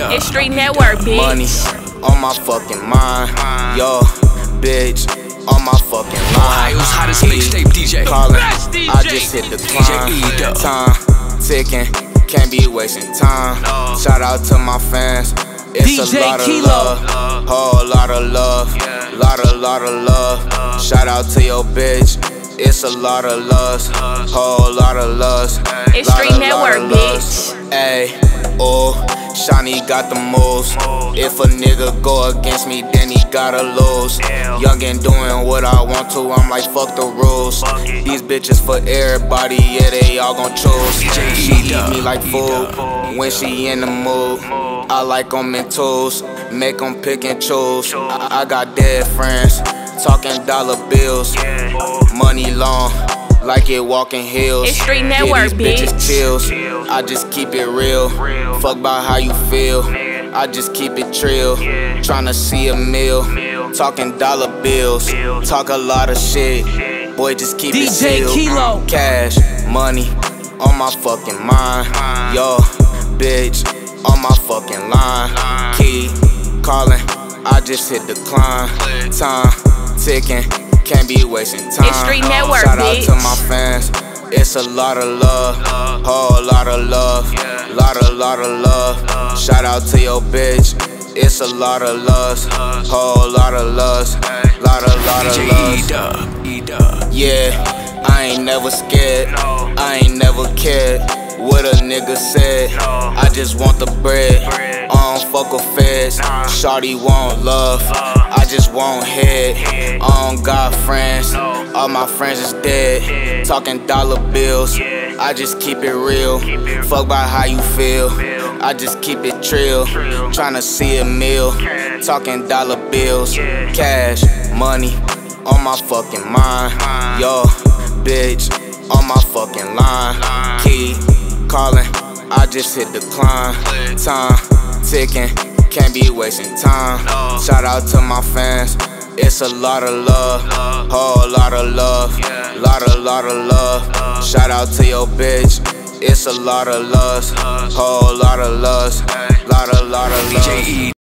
It's Street Network, bitch. Money on my fucking mind. Yo, bitch, on my fucking line. Ohio's hottest He mixtape DJ. Calling, DJ. I just hit the climb. DJ Time ticking, can't be wasting time. Shout out to my fans. It's DJ a lot of Kilo. love, whole lot of love, lot of lot of love. Shout out to your bitch. It's a lot of love, whole lot of love. It's Street Network, bitch. Hey, oh, Seanie got the moves. If a nigga go against me, then he gotta lose. Young and doing what I want to, I'm like, fuck the rules. These bitches for everybody, yeah, they all gon' choose. She eat me like food when she in the mood. I like like 'em in twos, make 'em pick and choose. I, I got dead friends, talking dollar bills. Money long, like it walking hills. It's Street Network, these bitches bitch. chills. I just keep it real. Fuck about how you feel. I just keep it trill. Tryna see a meal. Talking dollar bills. Talk a lot of shit. Boy, just keep it DJ. Kilo. Cash, money on my fucking mind. Yo, bitch, on my fucking line. Key, calling. I just hit decline. Time ticking. Can't be wasting time. It's Street Network, Shout out to my fans. It's a lot of love, whole lot of love, lot of lot of love. Shout out to your bitch. It's a lot of love, whole lot of love, lot of lot of DJ love. E-Dub. E-Dub. Yeah, I ain't never scared. I ain't never cared what a nigga said. I just want the bread. I don't fuck with feds. Shawty want love. I just want head. I don't got friends. All my friends is dead. Talking dollar bills. I just keep it real. Fuck about how you feel. I just keep it trill. Tryna see a meal. Talking dollar bills. Cash, money on my fucking mind. Yo, bitch, on my fucking line. Key, calling, I just hit decline. Time ticking, can't be wasting time. Shout out to my fans. It's a lot of love, whole lot of love, lot of lot of love. Shout out to your bitch. It's a lot of love, whole lot of love, lot of lot of.